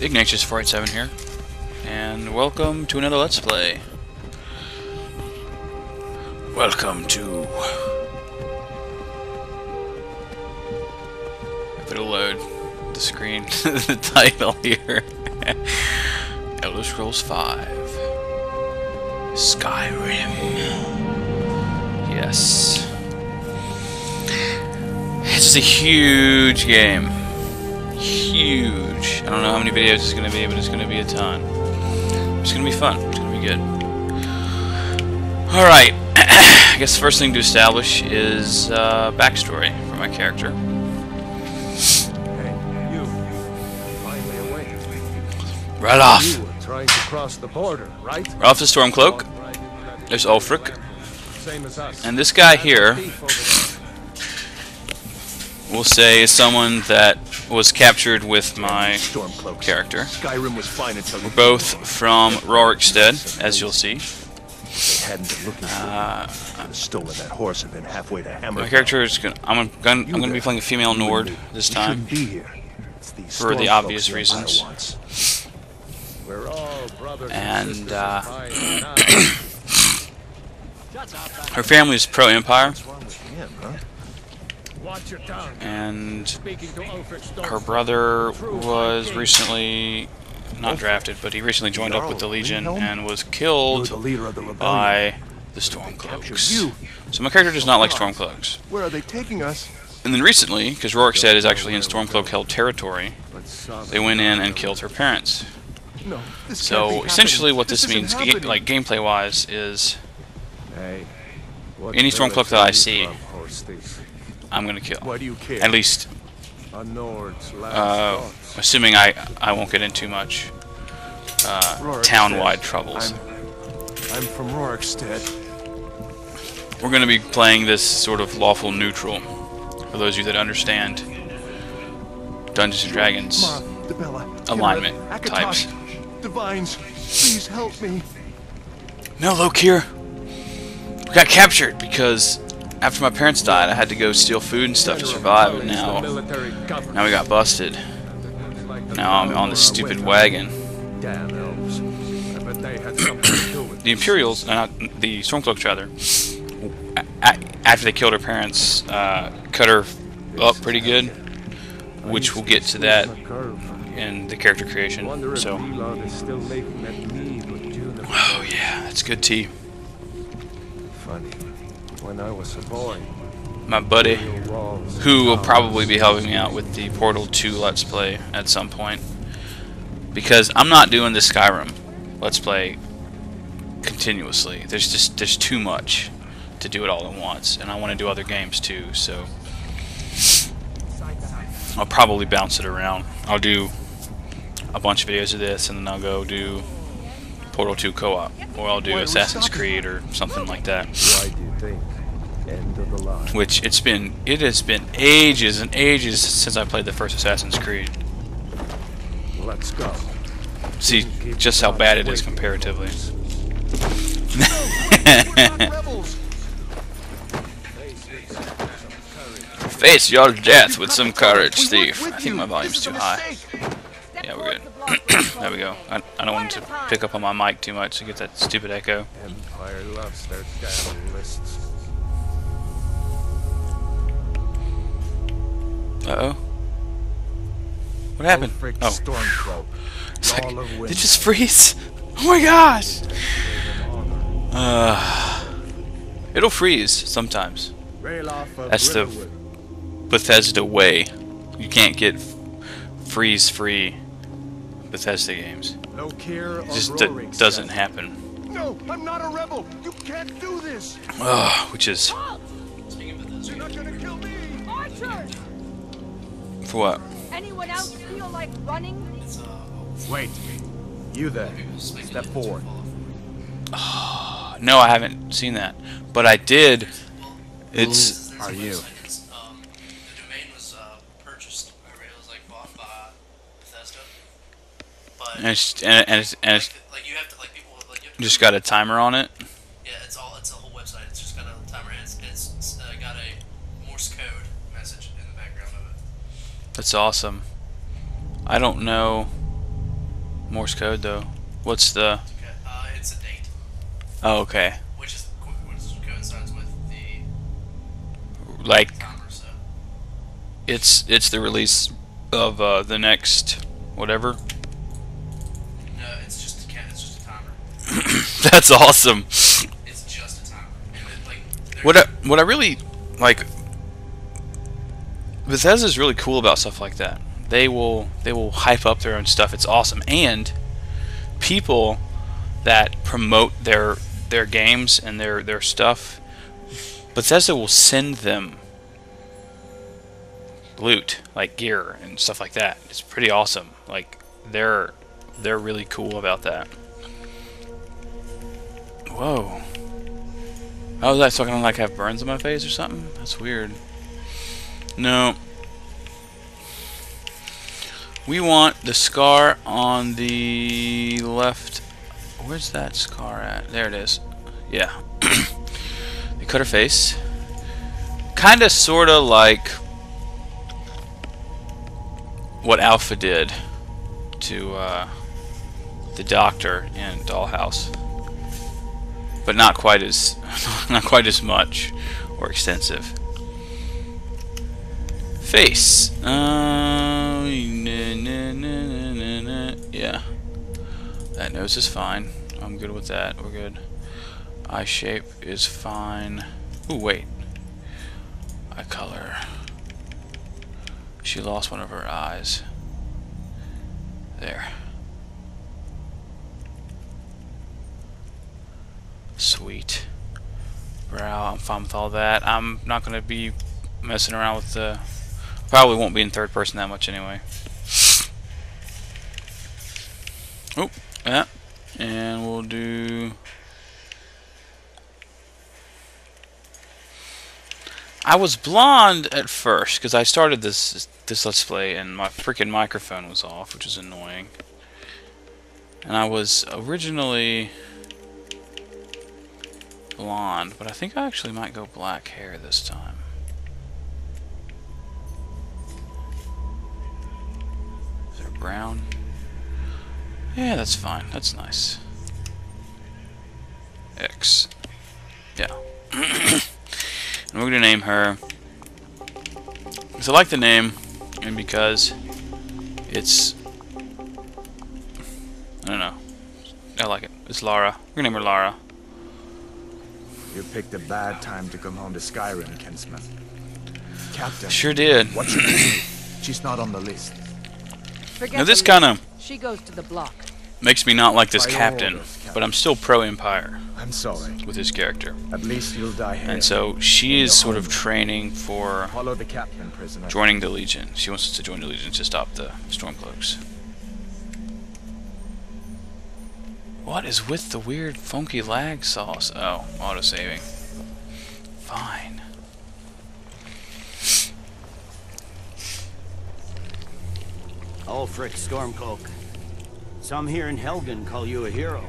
Ignatius487 here, and welcome to another Let's Play. Welcome to... If it'll load the screen, the title here. Elder Scrolls 5. Skyrim. Yes. It's a huge game. Huge. I don't know how many videos it's going to be, but it's going to be a ton. It's going to be fun. It's going to be good. Alright. I guess the first thing to establish is uh, backstory for my character. Hey, you. Finally awake. Right off. You were trying to cross the border, right? Right off the Stormcloak. There's Ulfric. Same as us. And this guy here, we'll say, is someone that was captured with my Stormcloaks. character. Skyrim was fine until you Both from Rorikstead, as you'll see. They hadn't been looking for uh, stolen that horse and been halfway to Hammer. my character is gonna. I'm gonna. I'm gonna be playing a female Nord this time. shouldn't be here. It's these for the obvious reasons. We're all brothers And, uh, Her family is pro-Empire, What's wrong with him, huh? Watch your tongue. And Speaking to Ulfric her brother was recently not drafted, but he recently joined up with the Legion and was killed the leader of the rebellion. by the Stormcloaks. So my character does not like Stormcloaks. Where are they taking us? And then recently, because Rorikstead is actually in Stormcloak-held territory, they went in and killed her parents. No, So essentially, what this, isn't means, ga- like gameplay-wise, is Hey, Any village Stormcloak that I see- from, horse thief? I'm gonna kill. Why do you care? At least, A Nord's last uh, assuming I I won't get into much uh, town-wide troubles. I'm, I'm from Rorikstead. We're going to be playing this sort of lawful neutral, for those of you that understand Dungeons and Dragons. Ma, Dibella, alignment Kynareth, types. Akatosh, Divines, please help me. No, Lokir! We got captured because after my parents died, I had to go steal food and stuff to survive, and now, now we got busted. Now I'm on this stupid wagon. The Imperials, uh, not the Stormcloaks rather, after they killed her parents, uh, cut her up pretty good, which we'll get to that in the character creation. So, oh yeah, that's good tea. Funny. When I was a boy, My buddy, who will probably be helping me out with the Portal 2 Let's Play at some point, because I'm not doing the Skyrim Let's Play continuously. There's just there's too much to do it all at once, and I want to do other games too. So I'll probably bounce it around. I'll do a bunch of videos of this, and then I'll go do Portal 2 co-op, or I'll do Assassin's. Creed or something like that. Why do you think? End of the line. Which it's been it has been ages and ages since I played the first Assassin's Creed. Let's go. See just how bad it is comparatively. Face your death with some courage, thief. I think my volume's too high. Yeah, we're good. there we go. I, I don't want to pick up on my mic too much to get that stupid echo. Empire loves their damn lists. Uh oh. What happened? Oh, it's like, did it just freeze? Oh my gosh! Uh, it'll freeze sometimes. That's the- Bethesda way. You can't get freeze free Bethesda games. Lokir It just d- doesn't happen. No, I'm not a rebel. You can't do this. Ugh, which is You're not gonna kill me. Archers! for what? Anyone else feel like running? Wait. You there. Step forward. No, I haven't seen that, but I did. It's Are you? Um, the domain was uh, purchased, or it was like bought by Bethesda. But and it's and, and it's, and it's like you have to like people like you have to just got a timer on it. yeah it's all it's a whole website. It's just got a timer and it's, it's, it's uh, got a Morse code message in the background of it. That's awesome. I don't know. Morse code though. What's the? Okay. Uh, it's a date, Oh, okay. which is which coincides with the Like timer. So it's it's the release of uh, the next whatever. That's awesome. It's just a timer. And like, What I, what I really like Bethesda's really cool about stuff like that. They will they will hype up their own stuff. It's awesome. And people that promote their their games and their their stuff Bethesda will send them loot, like gear and stuff like that. It's pretty awesome. Like they're they're really cool about that. Whoa. Oh, that's so I like have burns on my face or something? That's weird. No. We want the scar on the left. Where's that scar at? There it is. Yeah. they cut her face. Kinda sorta like what Alpha did to uh, the doctor in Dollhouse but not quite as not quite as much or extensive. Face. Uh, yeah. That nose is fine. I'm good with that. We're good. Eye shape is fine. Ooh, wait. Eye color. She lost one of her eyes. There. Sweet. Brow, I'm fine with all that. I'm not going to be messing around with the... Probably won't be in third person that much anyway. Oh, yeah. And we'll do... I was blonde at first because I started this this let's play and my freaking microphone was off, which is annoying. And I was originally blonde, but I think I actually might go black hair this time. Is there brown? Yeah, that's fine. That's nice. X. Yeah. and we're going to name her... Because I like the name, and because it's... I don't know. I like it. It's Lara. We're going to name her Lara. You picked a bad time to come home to Skyrim, Kinsman. Captain, Sure did. what's your name? She's not on the list. Forget Now this kind of. She goes to the block. makes me not like this captain, orders, Captain. but I'm still pro Empire I'm sorry. with his character. At least you'll die here. And so she is sort of training for Follow the captain, prisoner. joining the Legion. She wants us to join the Legion to stop the Stormcloaks. What is with the weird funky lag sauce? Oh, auto-saving. Fine. Ulfric Stormcloak. Some here in Helgen call you a hero,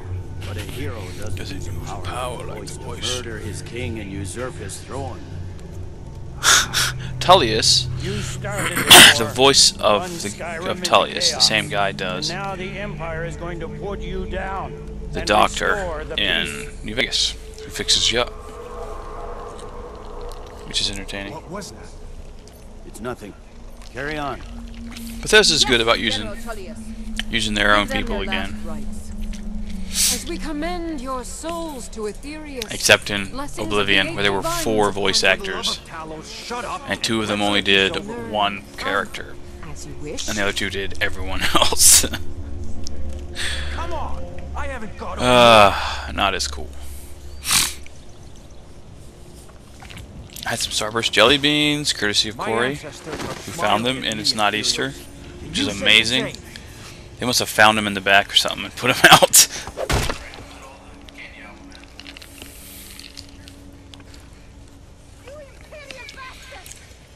but a hero doesn't Doesn't use powerful power like the to voice. murder his king and usurp his throne. Tullius, You started the voice of the of Tullius, the same guy And does now the Empire is going to put you down. The and Doctor the in peace. New Vegas, who fixes you up, which is entertaining. What was that? It's nothing. Carry on. Bethesda's good about using using their own people again. As we commend your souls to Aetherius. except in Oblivion, where there were four voice actors, Talos, shut up. and two of them only did one ah, character, As you wish. and the other two did everyone else. Come on. I haven't got uh, not as cool. I had some Starburst jelly beans, courtesy of Corey, who found them, and it's not Easter, which is amazing. They must have found them in the back or something and put them out. Candy album, man.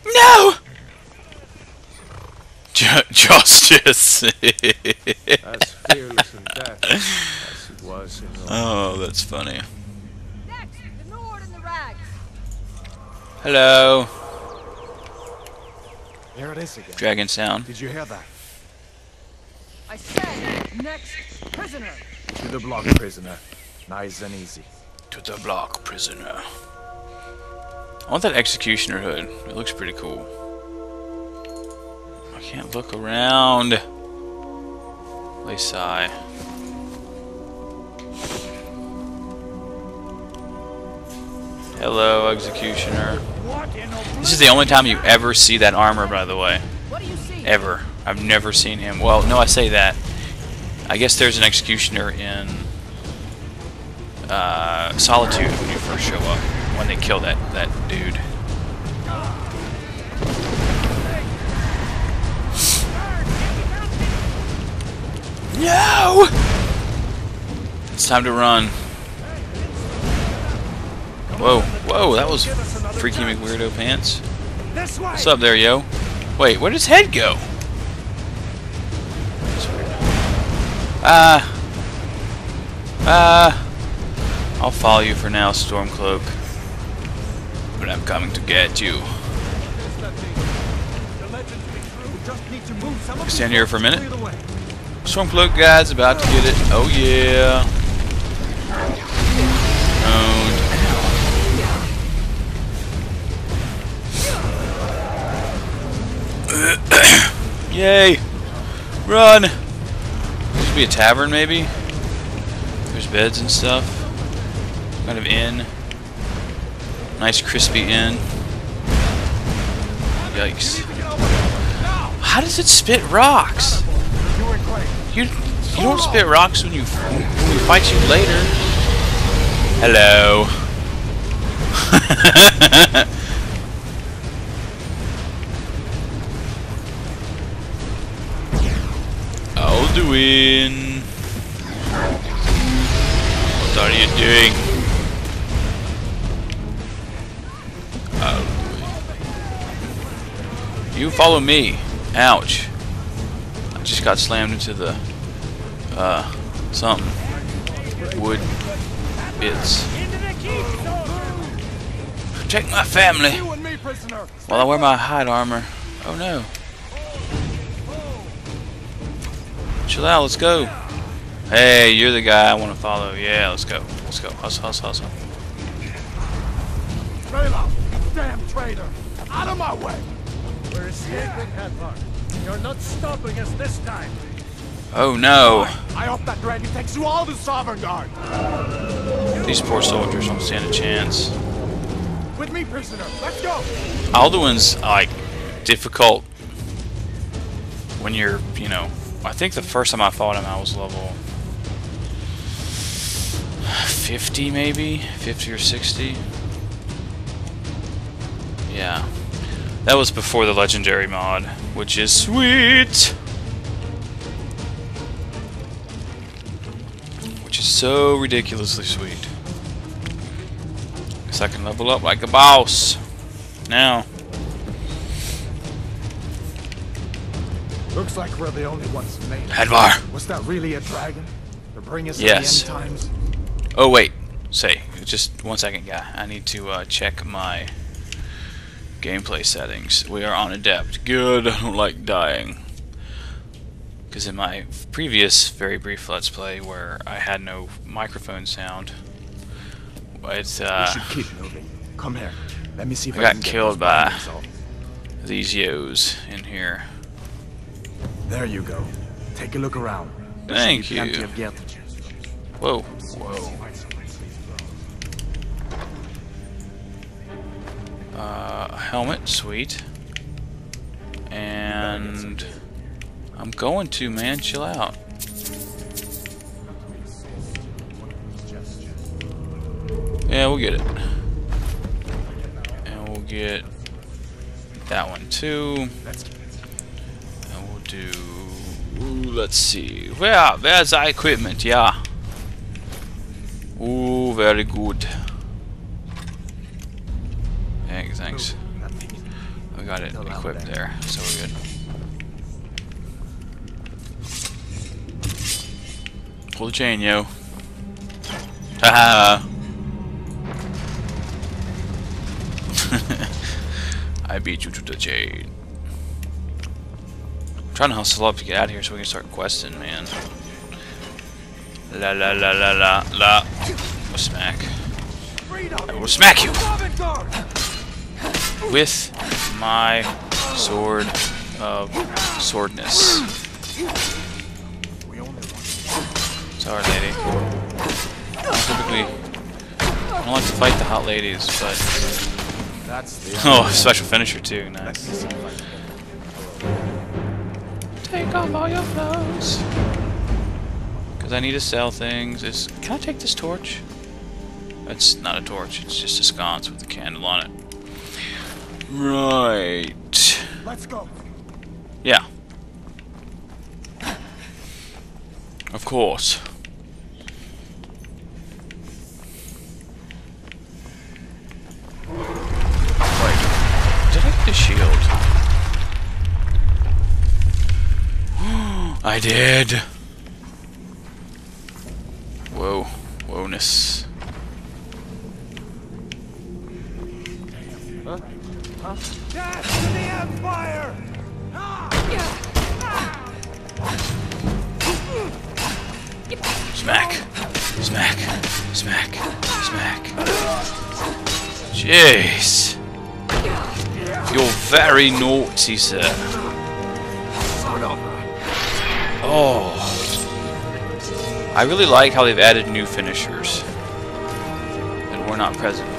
No! Ju- Justice! As fearless in death as he was in life. oh, that's funny. Next, the Nord and the Rags. Hello, There it is again. Dragon Sound. Did you hear that? I said next prisoner. To the block, prisoner. Nice and easy. To the block, prisoner. I want that executioner hood. It looks pretty cool. I can't look around. They sigh. Hello, executioner. What in a This is the only time you ever see that armor, by the way. What do you see? Ever. I've never seen him. Well, no, I say that. I guess there's an executioner in uh, Solitude when you first show up, when they kill that, that dude. No! It's time to run. Whoa, whoa, that was freaky McWeirdo pants. What's up there, yo? Wait, where does head go? Ah. Ah. I'll follow you for now, Stormcloak. But I'm coming to get you. Stand here for a minute. Stormcloak guy's about to get it. Oh yeah. Owned. Oh. Yay! Run! This should be a tavern, maybe? There's beds and stuff. Kind of inn. Nice crispy inn. Yikes. How does it spit rocks? You you don't spit rocks when you when we fight you later. Hello. Alduin. What are you doing? Alduin. You follow me. Ouch. Just got slammed into the uh something. Wood bits. Protect my family. While I wear my hide armor. Oh no. Chill out, let's go. Hey, you're the guy I want to follow. Yeah, let's go. Let's go. Hustle, hustle, hustle. Damn traitor! Out of my way! You're not stopping us this time. Oh no. I hope that Randy takes you all to Sovngarde! These poor soldiers don't stand a chance. With me, prisoner! Let's go! Alduin's like difficult when you're, you know, I think the first time I fought him I was level 50 maybe, 50 or 60. That was before the legendary mod, which is sweet. Which is so ridiculously sweet. Guess I can level up like a boss. Now. Looks like we're the only ones made. Hadvar. Was that really a dragon? To bring us Yes. to the end times? Oh wait, say just one second, guy. I need to uh, check my gameplay settings. We are on adept. Good. I don't like dying. Because in my previous very brief let's play where I had no microphone sound, it's, uh, we should keep moving. Come here. Let me see if I I, got killed by- these yos in here. There you go. Take a look around. Thank should be plenty you. Whoa, whoa. Uh, a helmet, sweet. And I'm going to, man. Chill out. Yeah, we'll get it. And we'll get that one too. And we'll do. Ooh, let's see. Where? Where's the equipment? Yeah. Ooh, very good. Thanks. We got it equipped there, so we're good. Pull the chain, yo. Haha. I beat you to the chain. trying to hustle up to get out of here so we can start questing, man. La la la la la la. We'll smack. I will smack you with my sword of swordness. Sorry, lady. I don't typically I don't like to fight the hot ladies, but That's oh, special finisher too. Nice. Take off all your clothes. Because I need to sell things. Is Can I take this torch? It's not a torch, it's just a sconce with a candle on it. Right. Let's go. Yeah. Of course. Wait. Did I get a shield? I did. Whoa. Whoa-ness. Smack. Smack. Smack. Smack. Jeez. You're very naughty, sir. Oh. I really like how they've added new finishers that were not present.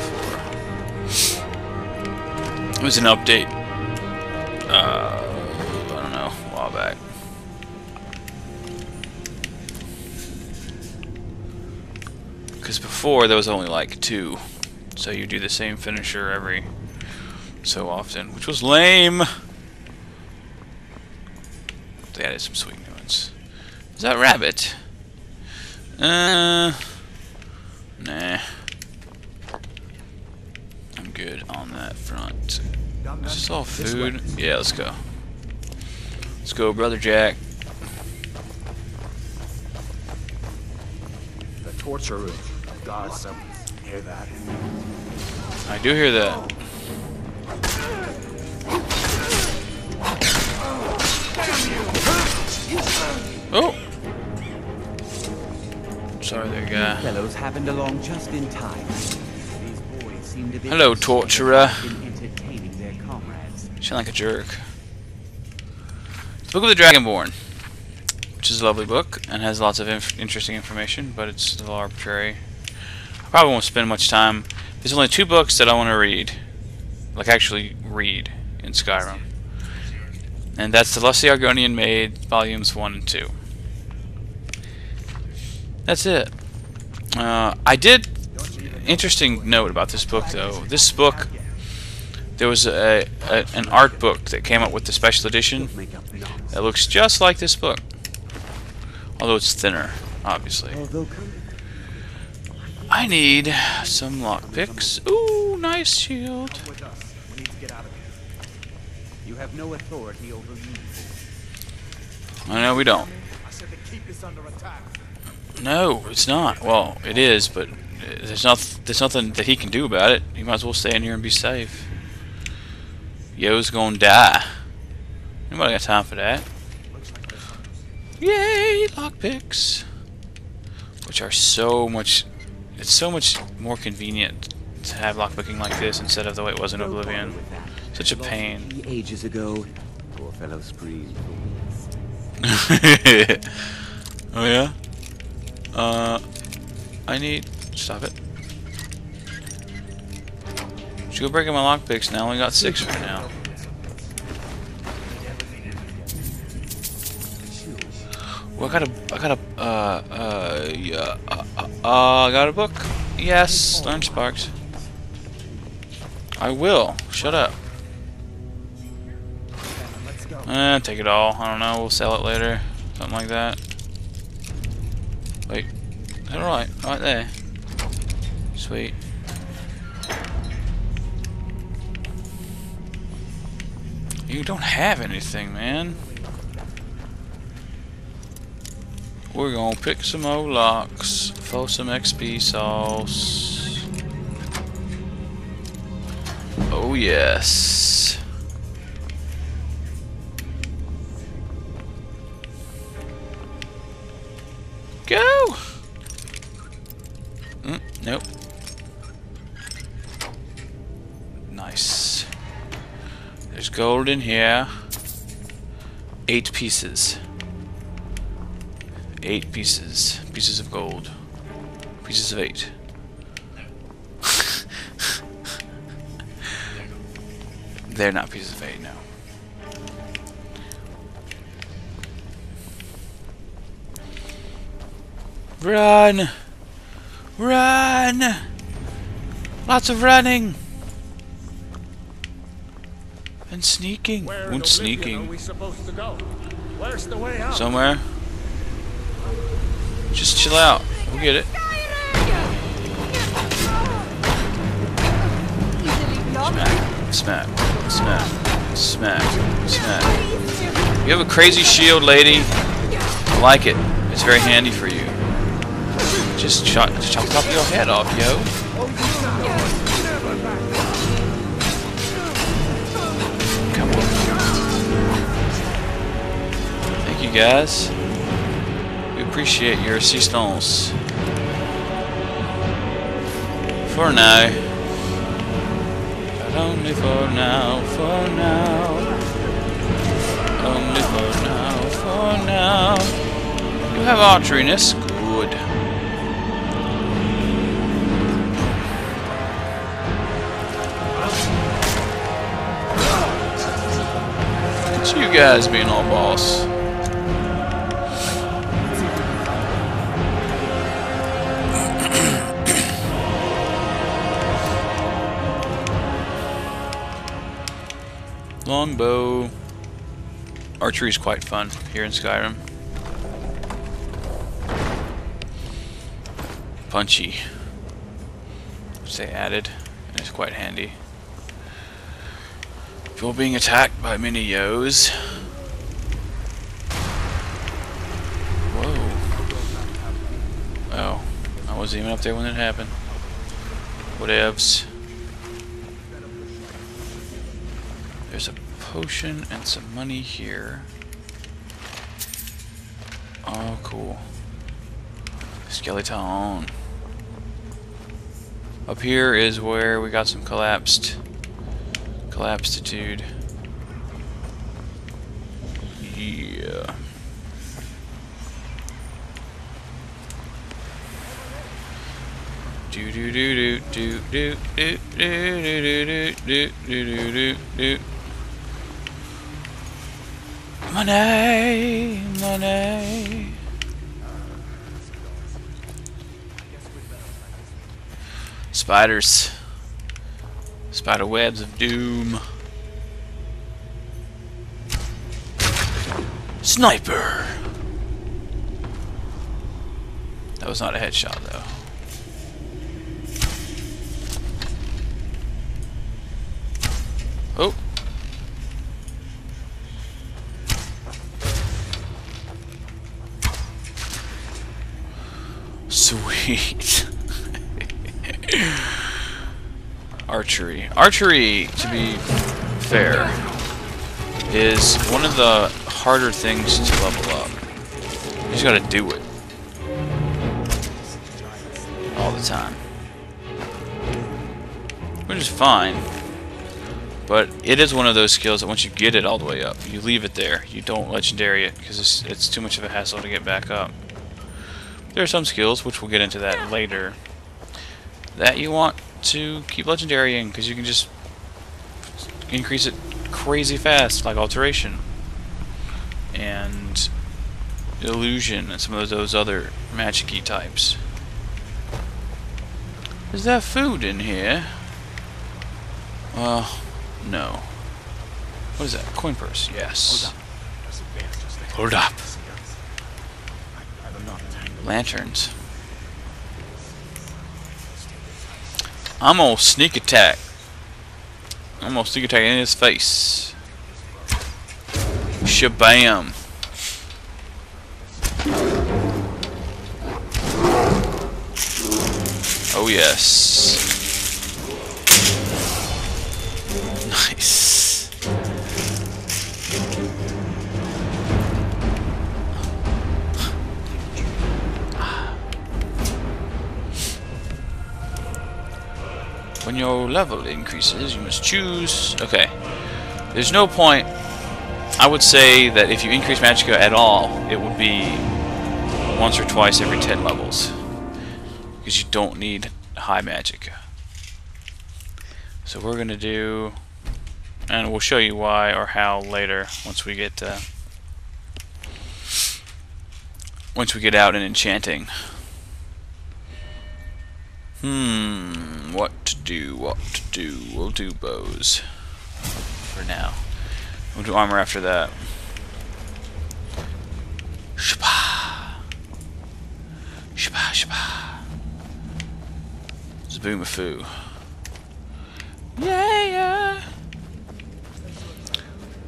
It was an update. Uh, I don't know, a while back. Because before there was only like two. So you do the same finisher every so often, which was lame. They added some sweet new ones. Is that rabbit? Uh, nah. I'm good on that front. Is this all food? Yeah, let's go. Let's go, brother Jack. The torture room. God, some hear that. I do hear that. Oh! Sorry there, guy. fellows happened along just in time. These boys seemed to be Hello, torturer. Sound like a jerk. The Book of the Dragonborn, which is a lovely book and has lots of inf interesting information, but it's a little arbitrary. I probably won't spend much time. There's only two books that I want to read, like actually read in Skyrim, and that's the Lust the Argonian Maid, volumes one and two. That's it. Uh, I did. Interesting note about this book, though. This book there was a, a an art book that came out with the special edition that looks just like this book, although it's thinner, obviously. I need some lockpicks. Ooh, nice shield. You have no authority over me. I know we don't. No, it's not. Well, it is, but there's not there's nothing that he can do about it. He might as well stay in here and be safe. Yo's gonna die. Nobody got time for that. Yay, lockpicks! Which are so much. It's so much more convenient to have lockpicking like this instead of the way it was in Oblivion. Such a pain. Ages ago, poor fellow screamed. oh yeah. Uh, I need. Stop it. Should go breaking my lockpicks now. Only got six right now. Well, I got a, I got a, uh, uh, yeah, uh, uh, uh, I got a book. Yes, learn sparks. I will. Shut up. Eh, take it all. I don't know. We'll sell it later. Something like that. Wait. Alright, right? Right there. Sweet. You don't have anything, man. We're gonna pick some old locks for some XP sauce. Oh yes. Go! Mm, nope. Gold in here. Eight pieces. Eight pieces. Pieces of gold. Pieces of eight. They're not pieces of eight, no. Run! Run! Lots of running! And sneaking. Where and sneaking. we supposed to go? Where's the way out? Somewhere. Just chill out. We'll get it. Smack. Smack. Smack. Smack. Smack. You have a crazy shield, lady. I like it. It's very handy for you. Just chop, chop of your head off, yo. Guys. We appreciate your assistance. For now. But only for now, for now. Only for now, for now. You have archeriness? Good. It's you guys being all boss. Longbow. Archery is quite fun here in Skyrim. Punchy, they added, and it's quite handy. You're being attacked by many yos. Whoa. Oh, I wasn't even up there when it happened. Whatevs. Potion and some money here. Oh, cool. Skeleton. Up here is where we got some collapsed collapsitude. Yeah. Do do do do do do do do do do do do do do Money, money. Spiders. Spider webs of doom. Sniper. That was not a headshot though. Sweet. Archery. Archery, to be fair, is one of the harder things to level up. You just gotta do it. All the time. Which is fine. But it is one of those skills that once you get it all the way up, you leave it there. You don't legendary it because it's, it's too much of a hassle to get back up. There are some skills, which we'll get into that later, that you want to keep legendarying because you can just increase it crazy fast, like alteration and illusion and some of those other magic-y types. Is there food in here? Uh, no. What is that? Coin purse. Yes. Hold up. Hold up. Lanterns. I'm gonna sneak attack. I'm gonna sneak attack in his face. Shabam. Oh yes. Your level increases, you must choose. Okay. There's no point. I would say that if you increase Magicka at all, it would be once or twice every 10 levels. Because you don't need high Magicka. So we're going to do... And we'll show you why or how later once we get... Uh, once we get out in enchanting. Hmm, what to do, what to do. We'll do bows for now. We'll do armor after that. Shaba. Shaba, shaba. Zboomafoo. Yeah, yeah.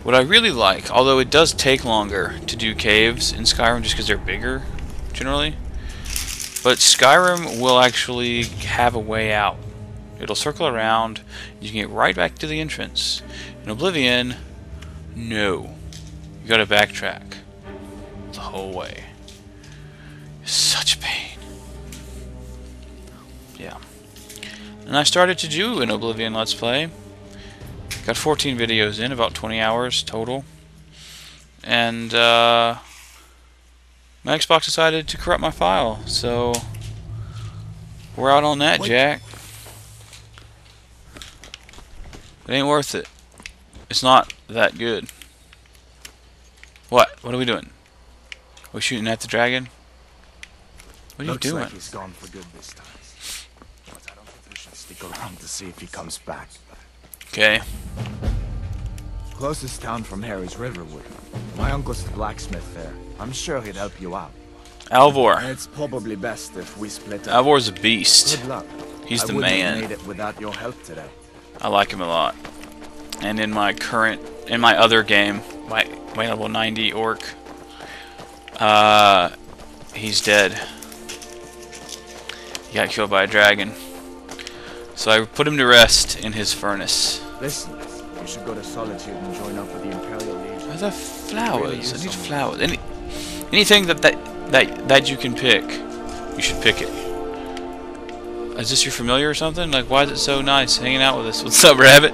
What I really like, although it does take longer to do caves in Skyrim just because they're bigger, generally, but Skyrim will actually have a way out. It'll circle around, you can get right back to the entrance. In Oblivion, no. You gotta backtrack the whole way. It's such a pain. Yeah. And I started to do an Oblivion Let's Play. Got 14 videos in, about 20 hours total. And, uh, my Xbox decided to corrupt my file, so we're out on that, Jack. It ain't worth it. It's not that good. What? What are we doing? Are we shooting at the dragon? What are Looks you doing? like he's gone for good this time. But I don't think we should stick around to see if he comes back. Okay. Closest town from here is Riverwood. My uncle's the blacksmith there. I'm sure he'd help you out. Alvor. It's probably best if we split up. Alvor's a beast. Good luck. He's I the wouldn't have made it without your help today. I like him a lot. And in my current, in my other game, my, my level 90 orc, uh, he's dead. He got killed by a dragon. So I put him to rest in his furnace. Listen, you should go to Solitude and join up with the Imperial Legion. Where the flowers? Really I need flowers. Any, anything that, that that that you can pick, you should pick it. Is this your familiar or something? Like, why is it so nice hanging out with us? What's up, Rabbit?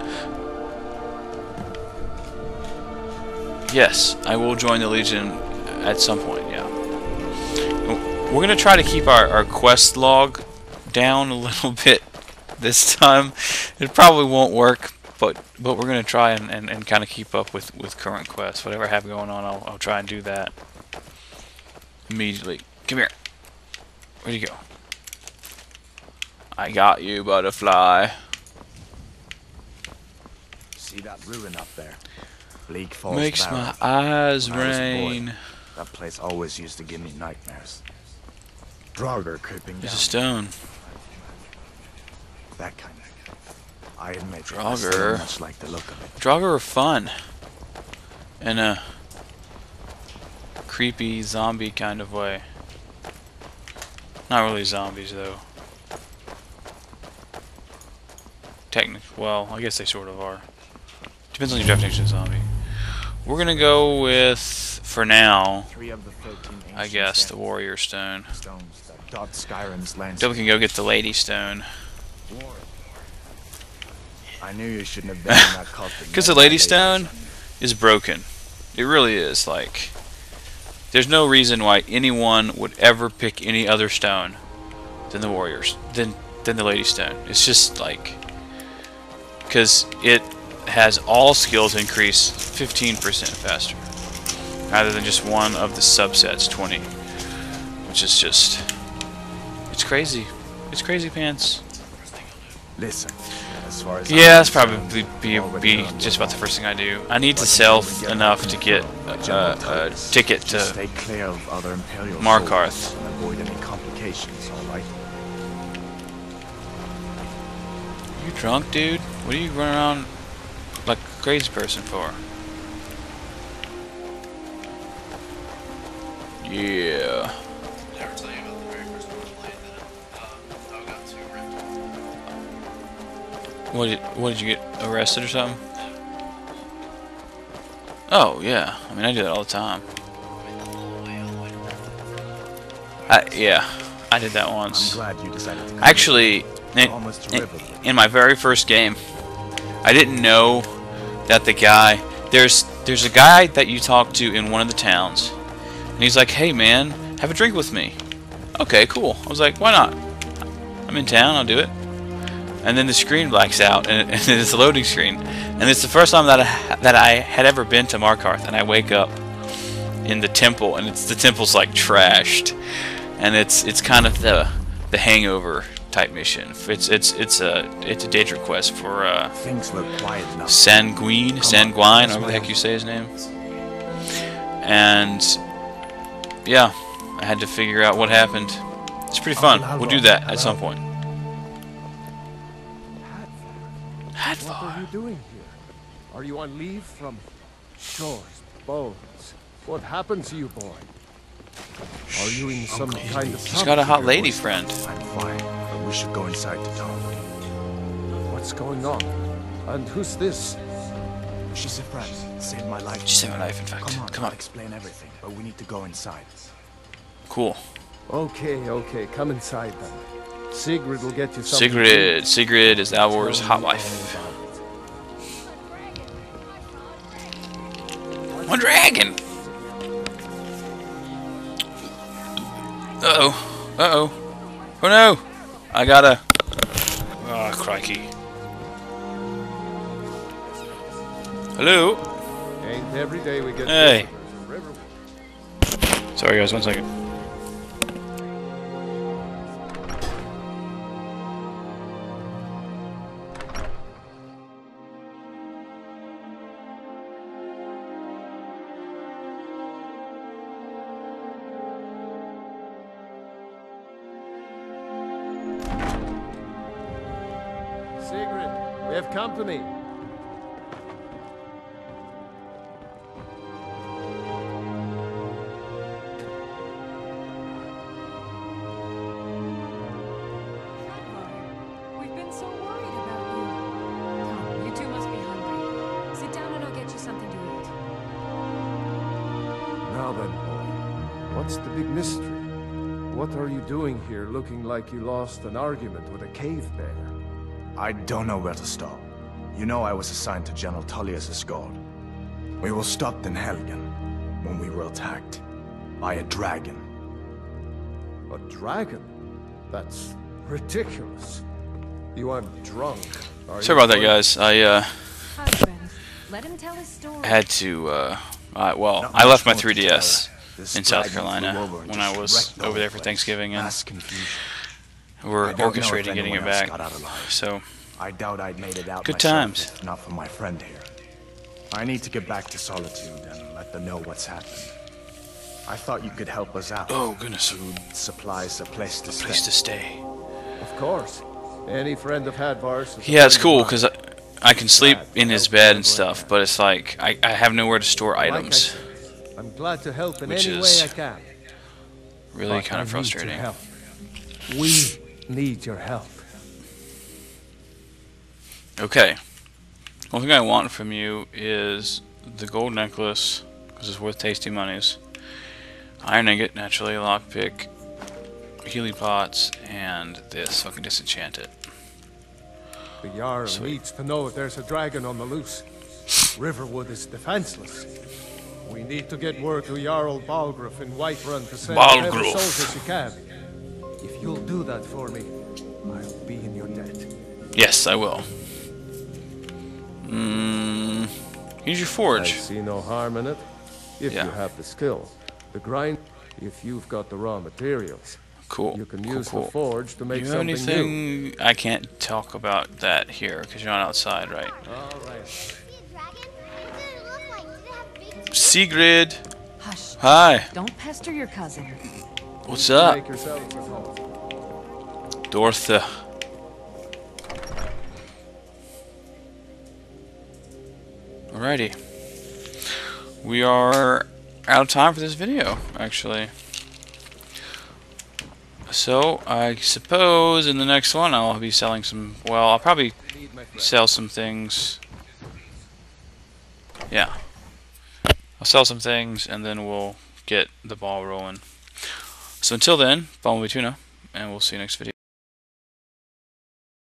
Yes, I will join the Legion at some point, yeah. We're going to try to keep our, our quest log down a little bit this time. It probably won't work, but but we're going to try and, and, and kind of keep up with, with current quests. Whatever I have going on, I'll, I'll try and do that immediately. Come here. Where'd you go? I got you, butterfly. See that ruin up there? Bleak Falls Makes Barrow. my eyes When I boy, rain. That place always used to give me nightmares. Draugr creeping There's down. a stone. That kind of. I admit, Draugr. much like the look of it. Draugr are fun. In a creepy zombie kind of way. Not really zombies though. Technic well, I guess they sort of are. Depends on your definition of zombie. We're gonna go with for now, Three of the 13 I guess, the warrior stone. stones that dot Skyrim's landscape. Then we can go get the lady stone. I knew you shouldn't have been in that cult. Because the lady. stone is broken. It really is. Like, there's no reason why anyone would ever pick any other stone than the warriors, than than the lady stone. It's just like, because it has all skills increase 15% faster, rather than just one of the subsets 20, which is just, it's crazy. It's crazy pants. Listen, as far as Yeah, that's probably be, be just about the first thing I do. I need to sell until we get enough to get a, uh, a ticket to stay clear of other Imperial Markarth. and avoid any complications. All right. You drunk, dude? What are you running around like a crazy person for? Yeah. What did What did you get arrested or something? Oh yeah. I mean, I do that all the time. I mean, the whole way all the way to Rift. I, yeah, I did that I'm once. glad you decided to. Come Actually, in, in, in my very first game, I didn't know that the guy there's there's a guy that you talk to in one of the towns, and he's like, "Hey man, have a drink with me." Okay, cool. I was like, "Why not? I'm in town. I'll do it." And then the screen blacks out, and, and it's a loading screen, and it's the first time that I, that I had ever been to Markarth, and I wake up in the temple, and it's the temple's like trashed, and it's it's kind of the the Hangover type mission. It's it's it's a it's a Daedra quest for uh, Things look quiet now. Sanguine, Sanguine, however the heck you say his name. And yeah, I had to figure out what happened. It's pretty fun. We'll do that at some point. What are you doing here? Are you on leave from shores, bones? What happened to you, boy? Are you in some kind of He's got a hot trouble? lady friend. I'm fine, but we should go inside to talk. What's going on? And who's this? She's a friend. Saved my life. She saved my life, in fact. Come on, Come I'll on. explain everything, but we need to go inside. Cool. Okay, okay, come inside then. Sigrid will get you something. Sigrid. Sigrid is Alvor's hot wife. One dragon. Uh oh. Uh oh. Oh no. I gotta. Ah, crikey. Hello. Ain't every day we get Hey. Sorry, guys. One second. Now then, boy, what's the big mystery? What are you doing here looking like you lost an argument with a cave bear? I don't know where to start. You know I was assigned to General Tullius' guard. We were stopped in Helgen when we were attacked by a dragon. A dragon? That's ridiculous. You aren't drunk, are Sorry you, about that, guys. I uh, let him tell his story. had to. Uh, I, well, Not I left my much more to 3DS in South Carolina when I was over there for place. Thanksgiving, and Mass confusion. We're I don't know if orchestrating getting it back. got out alive. So I doubt I'd made it out Good times. not for my friend here. I need to get back to Solitude and let them know what's happened. I thought you could help us out. Oh, goodness. Food, supplies, a place to place stay. to stay. Of course. Any friend of Hadvar's. a Yeah, it's cool because I, I can sleep in his bed and stuff, but it's like I, I have nowhere to store items. I'm glad to help in Which any way I can. Really kind of frustrating. We need your help. Okay. One thing I want from you is the gold necklace, because it's worth tasty monies. Iron ingot, naturally, lockpick, healing pots, and this. Fucking disenchant it. The Jarl Sweet. needs to know if there's a dragon on the loose. Riverwood is defenseless. We need to get word to Jarl Balgruuf in Whiterun to send Balgruuf. soldiers you can. If you'll do that for me, I'll be in your debt. Yes, I will. Mmm. Here's your I forge. see no harm in it. If Yeah. you have the skill. The grind, if you've got the raw materials. Cool. You can cool, use cool. the forge to make Do you have something new. anything? I can't talk about that here because you're not outside, right? All right. See a dragon? What did it look like? Did it have big Sigrid. Hush. Hi. Don't pester your cousin. What's up? Make yourselves at home. Dortha. Alrighty. We are out of time for this video, actually. So, I suppose in the next one I'll be selling some, well, I'll probably Need my friend. sell some things. Yeah. I'll sell some things and then we'll get the ball rolling. So until then, follow me tuna, and we'll see you next video.